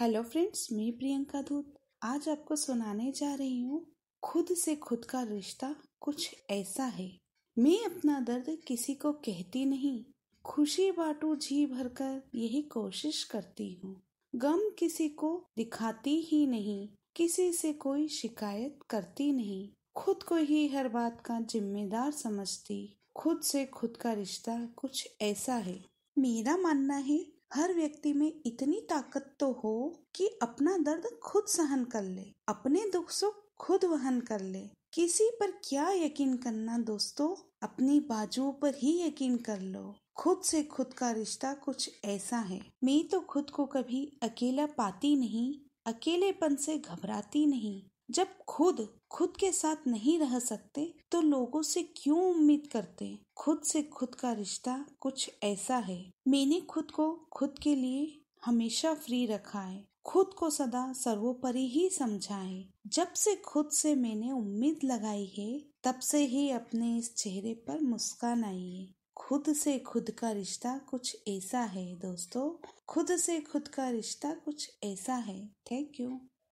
Hello friends, मैं प्रियंका धूत आज आपको सुनाने जा रही हूँ, खुद से खुद का रिश्ता कुछ ऐसा है। मैं अपना दर्द किसी को कहती नहीं, खुशी बाटू जी भरकर यही कोशिश करती हूँ। गम किसी को दिखाती ही नहीं, किसी से कोई शिकायत करती नहीं। खुद को ही हर बात का जिम्मेदार समझती, खुद से खुद का रिश्ता कुछ ऐसा है। मेरा मानना है हर व्यक्ति में इतनी ताकत तो हो कि अपना दर्द खुद सहन कर ले, अपने दुख सुख खुद वहन कर ले। किसी पर क्या यकीन करना दोस्तों? अपनी बाजुओं पर ही यकीन कर लो। खुद से खुद का रिश्ता कुछ ऐसा है। मैं तो खुद को कभी अकेला पाती नहीं, अकेलेपन से घबराती नहीं। जब खुद खुद के साथ नहीं रह सकते तो लोगों से क्यों उम्मीद करते? खुद से खुद का रिश्ता कुछ ऐसा है। मैंने खुद को खुद के लिए हमेशा फ्री रखा है। खुद को सदा सर्वोपरि ही समझा है। जब से खुद से मैंने उम्मीद लगाई है, तब से ही अपने इस चेहरे पर मुस्कान आई है। खुद से खुद का रिश्ता कुछ ऐसा है, दोस्तों। खुद से खुद का रिश्ता कुछ ऐसा है। Thank you.